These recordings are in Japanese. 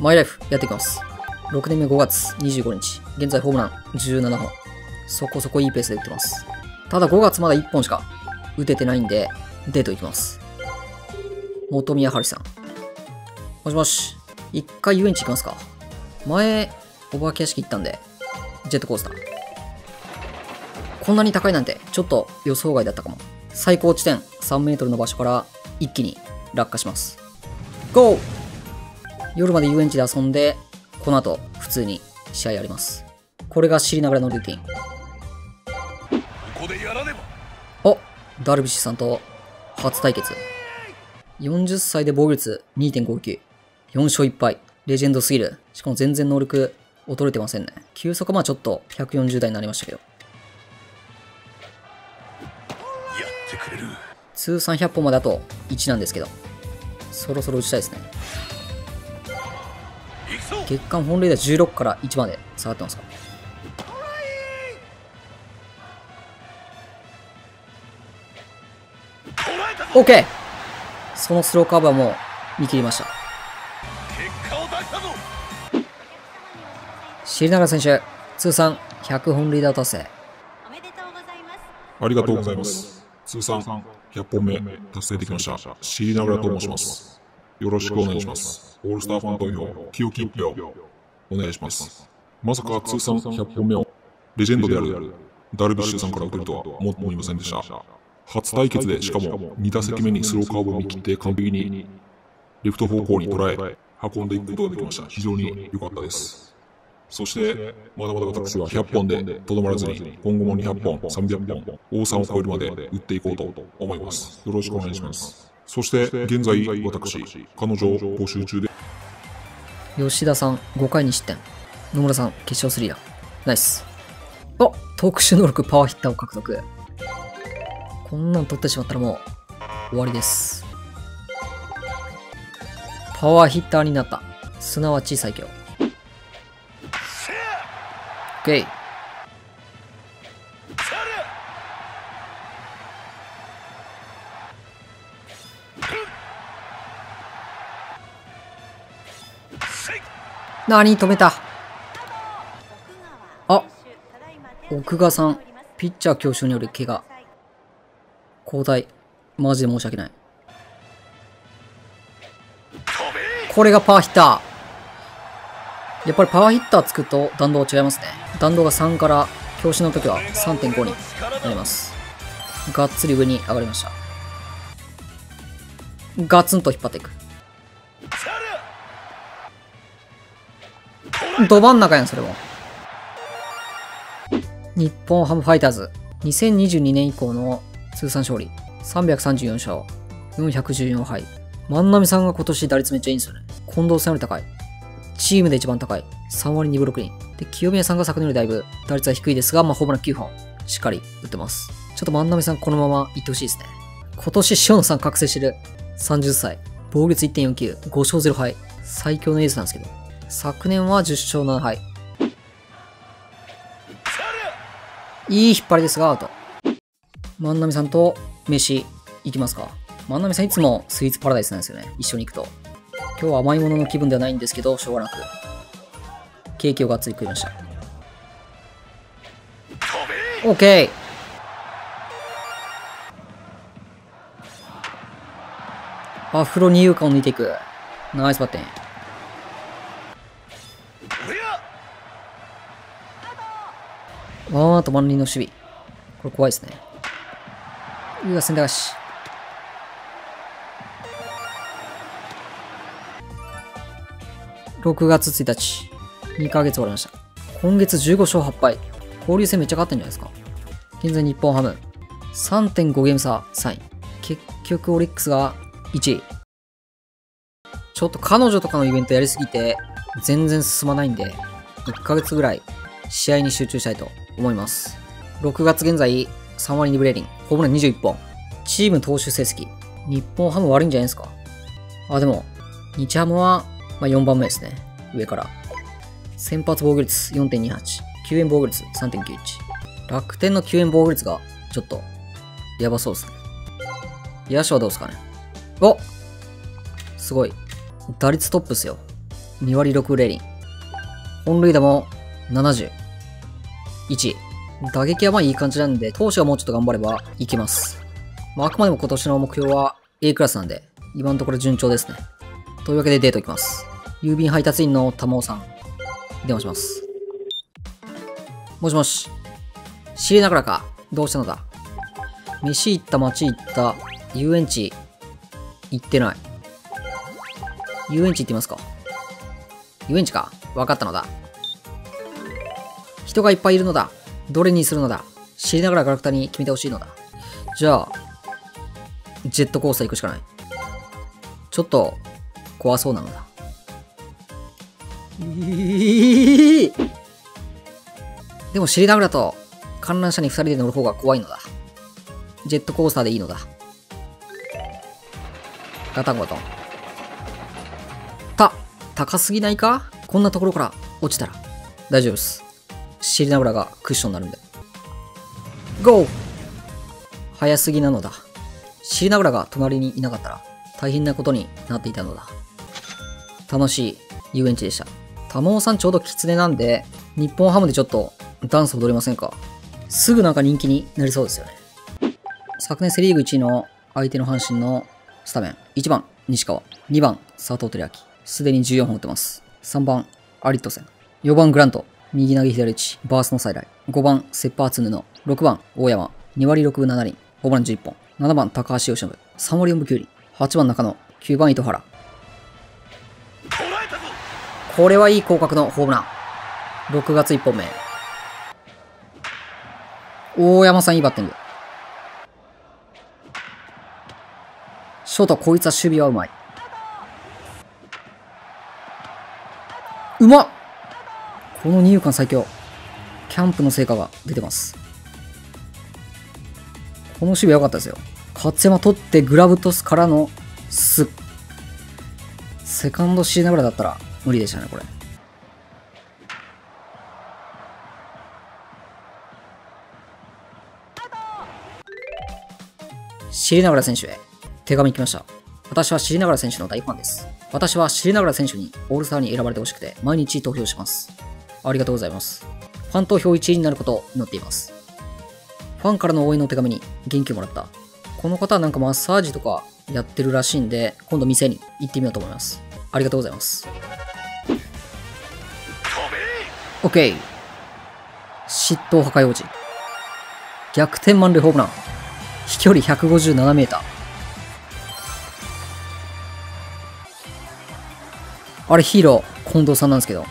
マイライフやっていきます。6年目5月25日。現在ホームラン17本。そこそこいいペースで打ってます。ただ5月まだ1本しか打ててないんで、デートいきます。元宮春さん。もしもし。一回遊園地行きますか。前、お化け屋敷行ったんで、ジェットコースター。こんなに高いなんて、ちょっと予想外だったかも。最高地点3メートルの場所から一気に落下します。GO! 夜まで遊園地で遊んで、この後、普通に試合やります。これが知りながらのルーティン。ここでやらねばおダルビッシュさんと初対決。40歳で防御率2.59。4勝1敗。レジェンドすぎる。しかも全然能力衰えてませんね。球速はまあちょっと140台になりましたけど。やってくれる通算100本まであと1なんですけど。そろそろ打ちたいですね。月間本塁打16から1まで下がってますか？捉えたぞ ?OK! そのスローカーブはもう見切りました。結果を出したぞシリナガ選手、通算100本塁打達成。おめでとうございます。ありがとうございます。通算100本目達成できました。シリナグラと申します。よろしくお願いします。オールスターファン投票、清き一票、お願いします。まさか通算100本目をレジェンドであるダルビッシュさんから打てるとは思ってもいませんでした。初対決でしかも2打席目にスローカーブを見切って完璧にレフト方向に捉え、運んでいくことができました。非常に良かったです。そして、まだまだ私は100本でとどまらずに、今後も200本、300本、王さんを超えるまで打っていこうと思います。よろしくお願いします。そして、現在、私、彼女を募集中で、吉田さん5回に失点。野村さん決勝スリーラン。ナイス。お特殊能力パワーヒッターを獲得。こんなん取ってしまったらもう終わりです。パワーヒッターになった。すなわち最強。OK。何止めたあ奥川さん、ピッチャー強襲による怪我。交代。マジで申し訳ない。これがパワーヒッター。やっぱりパワーヒッターつくと弾道は違いますね。弾道が3から強襲の時は3.5になります。がっつり上に上がりました。ガツンと引っ張っていく。ど真ん中やん、それも。日本ハムファイターズ。2022年以降の通算勝利。334勝。414敗。万波さんが今年打率めっちゃいいんですよね。近藤さんより高い。チームで一番高い。3割2分6厘。で、清宮さんが昨年よりだいぶ打率は低いですが、まあ、ホームラン9本。しっかり打ってます。ちょっと万波さんこのまま行ってほしいですね。今年塩野さん覚醒してる。30歳。防御率1.49。5勝0敗。最強のエースなんですけど。昨年は10勝7敗。いい引っ張りですが、アウト。万波さんと飯行きますか？万波さんいつもスイーツパラダイスなんですよね。一緒に行くと。今日は甘いものの気分ではないんですけど、しょうがなく。ケーキをがっつり食いました。OK! アフロ二遊間を抜いていく。ナイスバッテン。ワンアウト満塁の守備。これ怖いですね。うわ、センター返し。6月1日。2ヶ月終わりました。今月15勝8敗。交流戦めっちゃ勝ってんじゃないですか。現在日本ハム。3.5ゲーム差3位。結局オリックスが1位。ちょっと彼女とかのイベントやりすぎて、全然進まないんで、1ヶ月ぐらい試合に集中したいと思います。6月現在、3割2分0厘、ホームラン21本。チーム投手成績、日本ハム悪いんじゃないですか？あ、でも、日ハムは、まあ、4番目ですね。上から。先発防御率4.28、救援防御率3.91。楽天の救援防御率が、ちょっと、やばそうですね。野手はどうですかね？おすごい。打率トップっすよ。2割6レーリン。本塁打も70。1。打撃はまあいい感じなんで、投手がもうちょっと頑張ればいけます。まあ、あくまでも今年の目標は A クラスなんで、今のところ順調ですね。というわけでデートいきます。郵便配達員の玉尾さん、電話します。もしもし。知りながらか。どうしたのだ？飯行った町行った遊園地行ってない。遊園地行ってみますか遊園地か？わかったのだ。人がいっぱいいるのだ。どれにするのだ知りながらガラクタに決めてほしいのだ。じゃあ、ジェットコースター行くしかない。ちょっと、怖そうなのだ。でも知りながらと観覧車に2人で乗る方が怖いのだ。ジェットコースターでいいのだ。ガタンゴトン。た、高すぎないか？こんなところから落ちたら。大丈夫です。知りながらがクッションになるんで。ゴー早すぎなのだ。知りながらが隣にいなかったら大変なことになっていたのだ。楽しい遊園地でした。玉尾さんちょうど狐なんで、日本ハムでちょっとダンス踊りませんか？すぐなんか人気になりそうですよね。昨年セリーグ1位の相手の阪神のスタメン。1番、西川。2番、佐藤輝明。すでに14本打ってます。3番、アリットセン。4番、グラント。右投げ左打ち。バースの再来。5番、セッパーツヌの。6番、大山。2割6分7厘。ホームラン11本。7番、高橋由伸。3割4分9厘。8番、中野。9番、糸原。これはいい広角のホームラン。6月1本目。大山さんいいバッティング。ショート、こいつは守備はうまい。うまっこの二遊間最強。キャンプの成果が出てます。この守備は良かったですよ。勝山取ってグラブトスからのス。セカンド C ながらだったら無理でしたね、これ。尻ながら選手へ手紙来ました。私は尻ながら選手の大ファンです。私は尻ながら選手にオールスターに選ばれてほしくて毎日投票します。ありがとうございます。ファン投票1位になることを祈っています。ファンからの応援のお手紙に元気をもらった。この方はなんかマッサージとかやってるらしいんで、今度店に行ってみようと思います。ありがとうございます。飛べ OK。嫉妬破壊王子。逆転満塁ホームラン。飛距離157メーター。あれヒーロー、近藤さんなんですけど。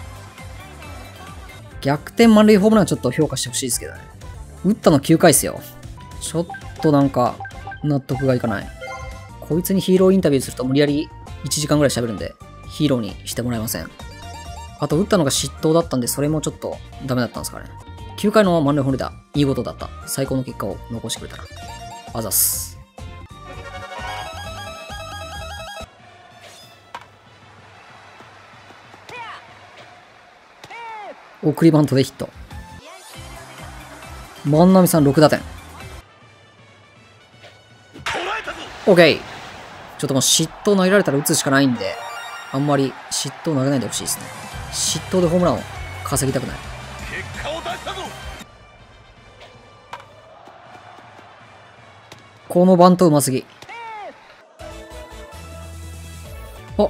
逆転満塁ホームランちょっと評価してほしいですけどね。打ったの9回っすよ。ちょっとなんか、納得がいかない。こいつにヒーローインタビューすると無理やり1時間ぐらい喋るんで、ヒーローにしてもらえません。あと、打ったのが嫉妬だったんで、それもちょっとダメだったんですかね。9回の満塁ホルダー、いいことだった。最高の結果を残してくれたな。あざっす。送りバントでヒット。万波さん6打点。OK! ちょっともう嫉妬投げられたら打つしかないんで、あんまり嫉妬投げないでほしいですね。嫉妬でホームランを稼ぎたくない。結果を出したぞこのバントうますぎ。あ、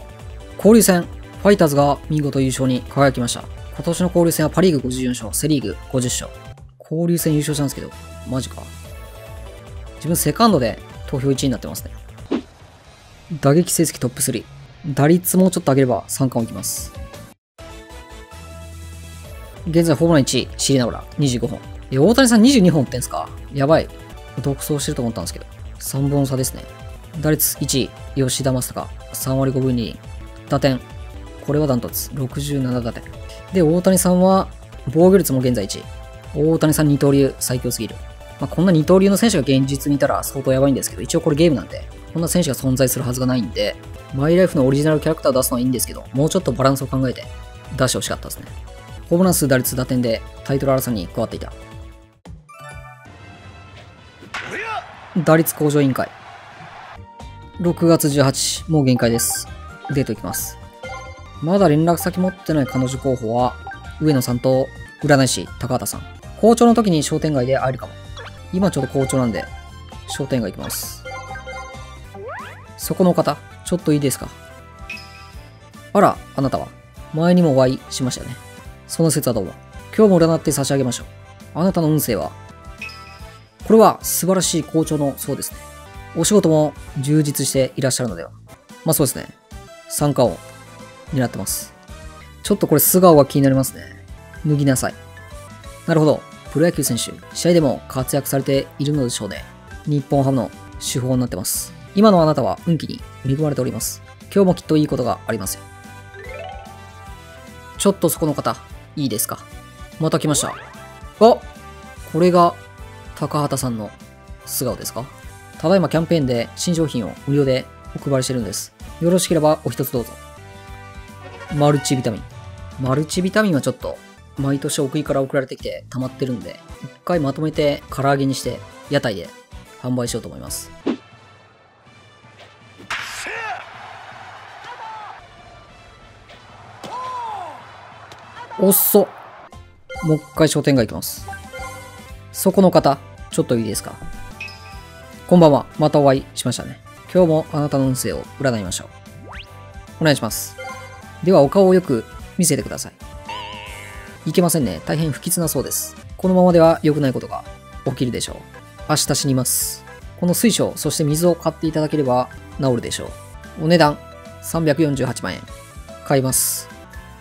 交流戦、ファイターズが見事優勝に輝きました。今年の交流戦はパリーグ54勝、セリーグ50勝。交流戦優勝したんですけど、マジか。自分セカンドで投票1位になってますね。打撃成績トップ3。打率もうちょっと上げれば3冠をいきます。現在ホームラン1位、知りながら25本。え、大谷さん22本ってんすか？やばい。独走してると思ったんですけど。3本差ですね。打率1位、吉田正尚、3割5分2厘。打点、これはダントツ、67打点。で、大谷さんは、防御率も現在1位。大谷さん二刀流、最強すぎる。まあ、こんな二刀流の選手が現実にいたら相当やばいんですけど、一応これゲームなんで、こんな選手が存在するはずがないんで、マイライフのオリジナルキャラクター出すのはいいんですけど、もうちょっとバランスを考えて出してほしかったですね。ホームラン数、打率、打点でタイトル争いに加わっていた。打率向上委員会。6月18、もう限界です。デートいきます。まだ連絡先持ってない彼女候補は、上野さんと占い師高畑さん。校長の時に商店街で会えるかも。今ちょうど校長なんで、商店街行きます。そこの方、ちょっといいですか？あら、あなたは。前にもお会いしましたよね。その説はどうも。今日も占って差し上げましょう。あなたの運勢は、これは素晴らしい校長のそうですね。お仕事も充実していらっしゃるのでは。まあそうですね。参加を狙ってます。ちょっとこれ素顔が気になりますね。脱ぎなさい。なるほど。プロ野球選手、試合でも活躍されているのでしょうね。日本ハムの手法になってます。今のあなたは運気に恵まれております。今日もきっといいことがありますよ。ちょっとそこの方、いいですか？また来ました。あこれが高畑さんの素顔ですか？ただいまキャンペーンで新商品を無料でお配りしてるんです。よろしければお一つどうぞ。マルチビタミン。マルチビタミンはちょっと毎年奥井から送られてきて溜まってるんで、一回まとめて唐揚げにして屋台で販売しようと思います。おっそもう一回商店街行きます。そこの方、ちょっといいですか？こんばんは。またお会いしましたね。今日もあなたの運勢を占いましょう。お願いします。では、お顔をよく見せてください。いけませんね。大変不吉なそうです。このままでは良くないことが起きるでしょう。明日死にます。この水晶、そして水を買っていただければ治るでしょう。お値段348万円。買います。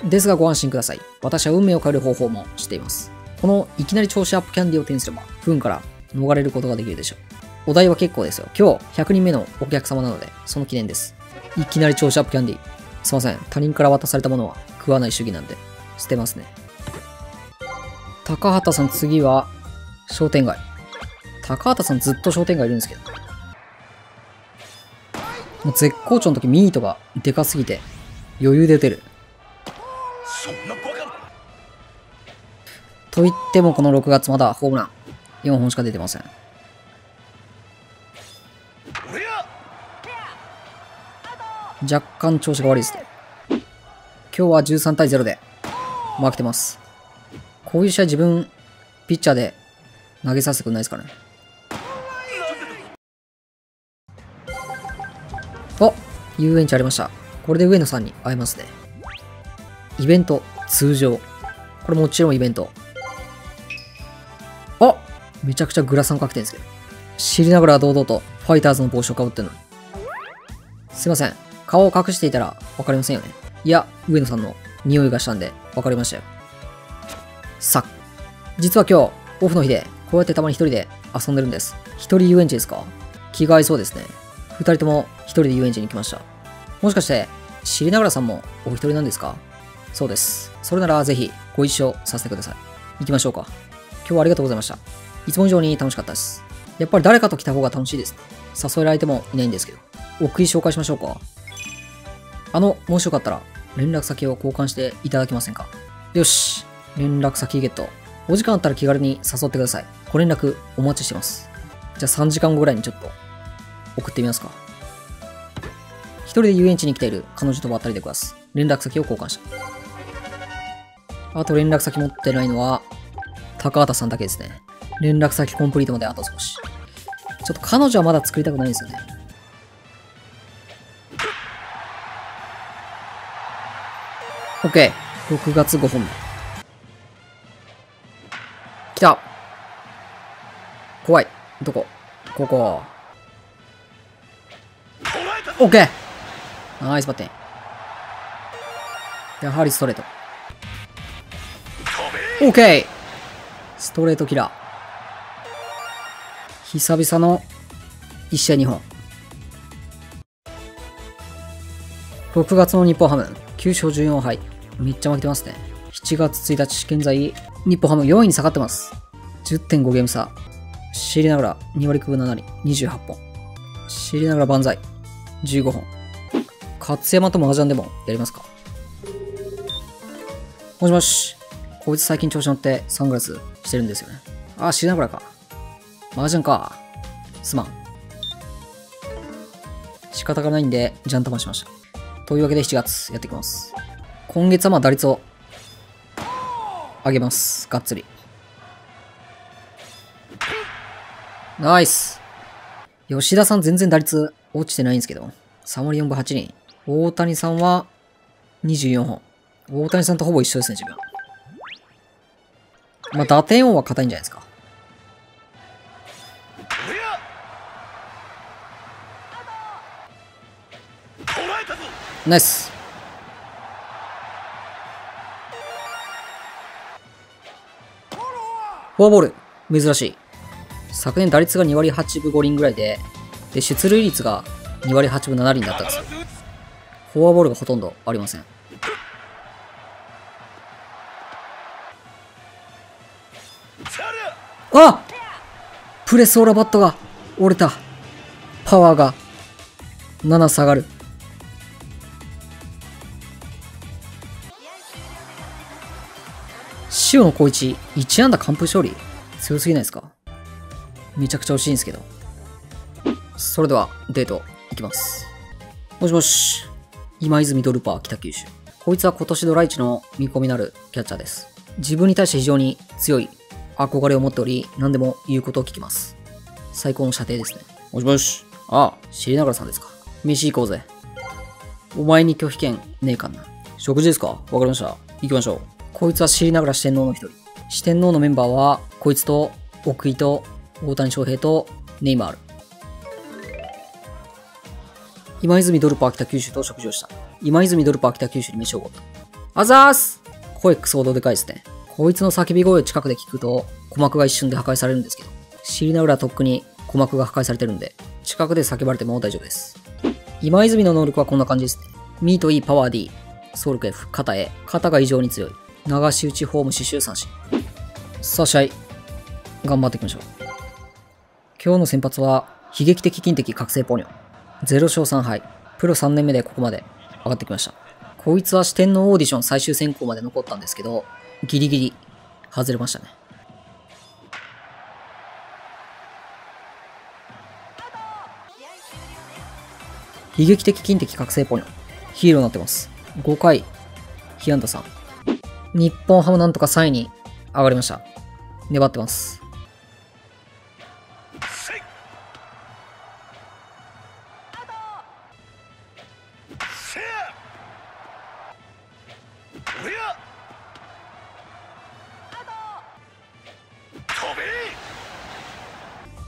ですがご安心ください。私は運命を変える方法も知っています。このいきなり調子アップキャンディーを手にすれば、不運から逃れることができるでしょう。お題は結構ですよ。今日100人目のお客様なので、その記念です。いきなり調子アップキャンディー。すいません。他人から渡されたものは食わない主義なんで、捨てますね。高畑さん次は、商店街。高畑さんずっと商店街いるんですけど。もう絶好調の時ミートがでかすぎて、余裕で打てる。と言ってもこの6月まだホームラン4本しか出てません。若干調子が悪いですね。今日は13対0で負けてます。こういう試合自分、ピッチャーで投げさせてくんないですかね。あ遊園地ありました。これで上野さんに会えますね。イベント、通常。これもちろんイベント。あめちゃくちゃグラサンかけてるんですけど。知りながら堂々とファイターズの帽子をかぶってるのに。すいません。顔を隠していたら分かりませんよね。いや、上野さんの匂いがしたんで分かりましたよ。さっ実は今日、オフの日で、こうやってたまに一人で遊んでるんです。一人遊園地ですか？気が合いそうですね。二人とも一人で遊園地に来ました。もしかして、知りながらさんもお一人なんですか？そうです。それならぜひご一緒させてください。行きましょうか。今日はありがとうございました。いつも以上に楽しかったです。やっぱり誰かと来た方が楽しいです。誘えられてもいないんですけど。お食い紹介しましょうか。あの、もしよかったら、連絡先を交換していただけませんか？よし。連絡先ゲット。お時間あったら気軽に誘ってください。ご連絡お待ちしてます。じゃあ3時間後ぐらいにちょっと送ってみますか。一人で遊園地に来ている彼女とばったりでください。連絡先を交換した。あと連絡先持ってないのは、高畑さんだけですね。連絡先コンプリートまであと少し。ちょっと彼女はまだ作りたくないんですよね。OK。6月5本目。来た怖い。どこ？ここ。捕らえたぞ OK! ナイスバッテン。やはりストレート。飛べ OK! ストレートキラー。久々の1試合2本。6月の日本ハム、9勝14敗。めっちゃ負けてますね。7月1日、現在、日本ハム4位に下がってます。10.5ゲーム差。知りながら2割9分7厘、28本。知りながら万歳、15本。勝山と麻雀でもやりますかもしもし。こいつ最近調子乗ってサングラスしてるんですよね。あ、知りながらか。麻雀か。すまん。仕方がないんで、ジャン玉しました。というわけで7月やっていきます。今月はまあ打率を上げます。がっつり。ナイス。吉田さん全然打率落ちてないんですけど。3割4分8厘。大谷さんは24本。大谷さんとほぼ一緒ですね、自分。まあ、打点王は硬いんじゃないですか。ナイス。フォアボール。珍しい。昨年打率が2割8分5厘ぐらいで、で、出塁率が2割8分7厘だったんですよ。フォアボールがほとんどありません。あプレスオーラバットが折れた。パワーが7下がる。塩野光一、1安打完封勝利？強すぎないですか？めちゃくちゃ惜しいんですけど。それでは、デート、いきます。もしもし。今泉ドルパー北九州。こいつは今年ドライチの見込みのあるキャッチャーです。自分に対して非常に強い憧れを持っており、何でも言うことを聞きます。最高の射程ですね。もしもし。ああ、知りながらさんですか。飯行こうぜ。お前に拒否権ねえかな。食事ですか？わかりました。行きましょう。こいつは知りながら四天王の一人。四天王のメンバーは、こいつと、奥井と、大谷翔平と、ネイマール。今泉ドルパー北九州と食事をした。今泉ドルパー北九州に飯をおごった。あざーす声クソほどでかいですね。こいつの叫び声を近くで聞くと、鼓膜が一瞬で破壊されるんですけど、知りながらとっくに鼓膜が破壊されてるんで、近くで叫ばれても大丈夫です。今泉の能力はこんな感じですね。ミート E パワー D、ソウル F、肩 A、肩が異常に強い。流し打ちフォーム刺繍三振。さあ試合、頑張っていきましょう。今日の先発は、悲劇的金的覚醒ポニョ。0勝3敗。プロ3年目でここまで上がってきました。こいつは四天王オーディション最終選考まで残ったんですけど、ギリギリ外れましたね。悲劇的金的覚醒ポニョ。ヒーローになってます。5回、ヒアンダさん。日本ハムなんとか3位に上がりました。粘ってます。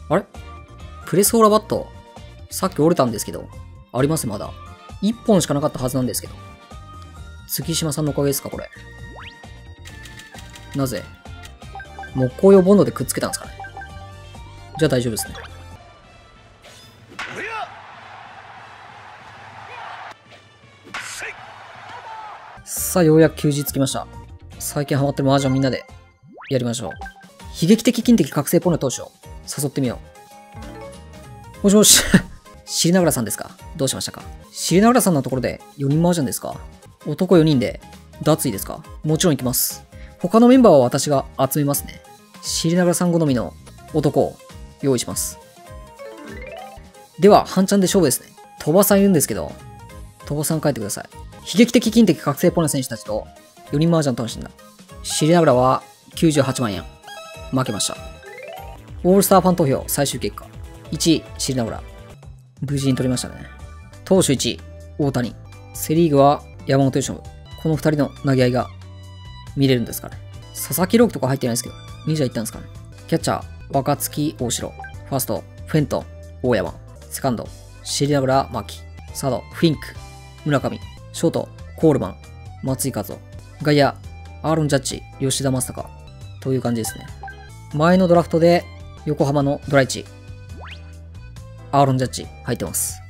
あれ？プレスオーラバット、さっき折れたんですけど、ありますまだ。1本しかなかったはずなんですけど。月島さんのおかげですかこれ。なぜ？木工用ボンドでくっつけたんですかね？じゃあ大丈夫ですね。さあ、ようやく休日つきました。最近ハマってる麻雀みんなでやりましょう。悲劇的金的覚醒ポネ投手を誘ってみよう。もしもし、尻ながらさんですか？どうしましたか？尻ながらさんのところで4人麻雀ですか？男4人で脱衣ですか？もちろん行きます。他のメンバーは私が集めますね。尻ながらさん好みの男を用意します。では、半チャンで勝負ですね。鳥羽さんいるんですけど、鳥羽さん帰ってください。悲劇的金的覚醒ポネ選手たちと4人麻雀楽しんだ。知りながらは98万円。負けました。オールスターファン投票最終結果。1位、知りながら。無事に取りましたね。投手1位、大谷。セリーグは山本由伸。この2人の投げ合いが見れるんですかね？佐々木朗希とか入ってないですけど、メジャー行ったんですかね？キャッチャー、若月大城。ファースト、フェント、大山。セカンド、知りながら牧。サード、フィンク、村上。ショート、コールマン、松井和夫。外野、アーロン・ジャッジ、吉田正尚。という感じですね。前のドラフトで横浜のドライチ、アーロン・ジャッジ入ってます。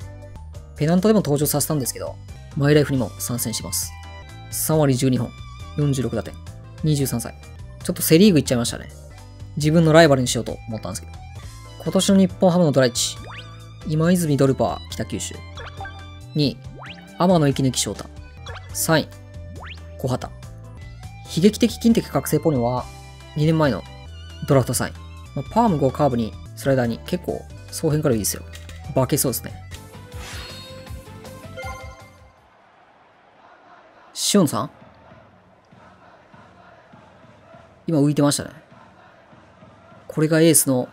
ペナントでも登場させたんですけど、マイライフにも参戦します。3割12本、46打点、23歳。ちょっとセリーグ行っちゃいましたね。自分のライバルにしようと思ったんですけど。今年の日本ハムのドライチ、今泉ドルパー北九州。2位、天野息抜翔太。3位、小畑。悲劇的金的覚醒ポニョは2年前のドラフト3位。まあパーム5カーブにスライダーに結構総辺からいいですよ。化けそうですね。シオンさん？今浮いてましたね。これがエースの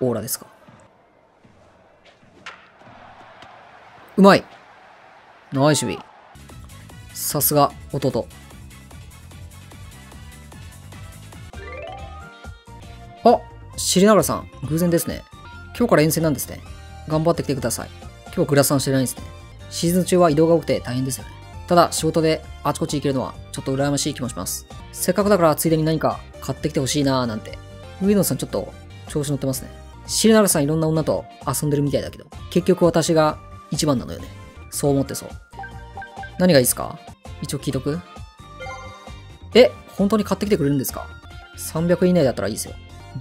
オーラですか。うまいナイス守備。さすが、弟。あ尻長さん、偶然ですね。今日から遠征なんですね。頑張ってきてください。今日グラサンしてないんですね。シーズン中は移動が多くて大変ですよね。ただ、仕事であちこち行けるのはちょっと羨ましい気もします。せっかくだからついでに何か買ってきてほしいなーなんて。上野さんちょっと調子乗ってますね。シリナルさんいろんな女と遊んでるみたいだけど、結局私が一番なのよね。そう思ってそう。何がいいですか？一応聞いとく？え、本当に買ってきてくれるんですか ?300 円以内だったらいいですよ。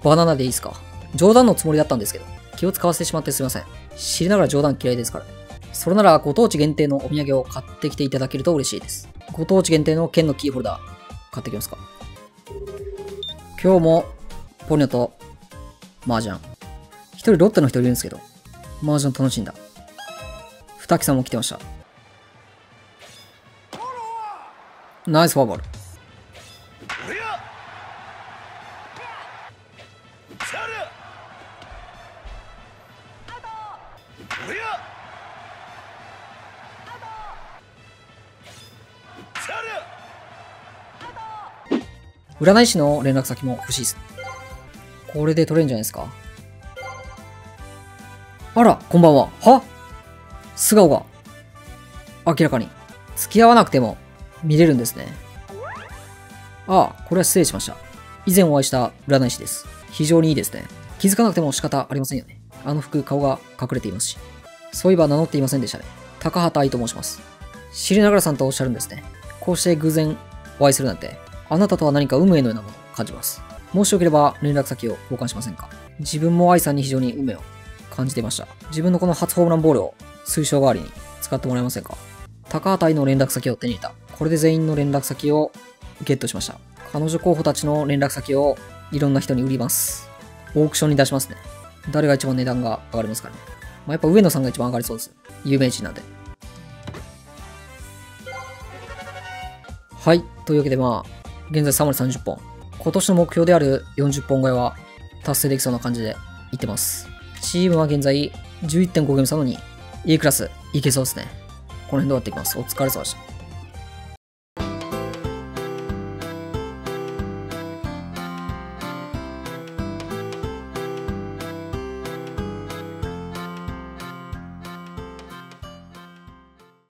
バナナでいいですか？冗談のつもりだったんですけど、気を使わせてしまってすいません。知りながら冗談嫌いですから。それならご当地限定のお土産を買ってきていただけると嬉しいです。ご当地限定の剣のキーホルダー、買ってきますか？今日も、ポニョと、麻雀。一人ロッテの人いるんですけど、麻雀楽しんだ。二木さんも来てました。ナイスフォアボール。占い師の連絡先も欲しいです。これで取れるんじゃないですかあら、こんばんは。は？素顔が。明らかに。付き合わなくても見れるんですね。ああ、これは失礼しました。以前お会いした占い師です。非常にいいですね。気づかなくても仕方ありませんよね。あの服、顔が隠れていますし。そういえば名乗っていませんでしたね。高畑愛と申します。知りながらさんとおっしゃるんですね。こうして偶然お会いするなんて、あなたとは何か運命のようなものを感じます。もしよければ連絡先を交換しませんか？自分も愛さんに非常に運命を感じていました。自分のこの初ホームランボールを推奨代わりに使ってもらえませんか？高畑愛の連絡先を手に入れた。これで全員の連絡先をゲットしました。彼女候補たちの連絡先をいろんな人に売ります。オークションに出しますね。誰が一番値段が上がりますかね？まあ、やっぱ上野さんが一番上がりそうです。有名人なんで。はい。というわけでまあ、現在3割30本。今年の目標である40本超えは達成できそうな感じでいってます。チームは現在11.5ゲーム差のに E クラスいけそうですね。この辺で終わっていきます。お疲れ様でした。